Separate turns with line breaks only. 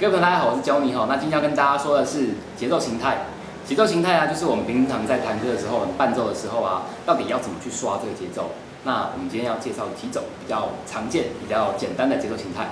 各位朋友，大家好，我是焦尼哈。那今天要跟大家说的是节奏形态。节奏形态啊，就是我们平常在弹歌的时候、伴奏的时候啊，到底要怎么去刷这个节奏？那我们今天要介绍几种比较常见、比较简单的节奏形态。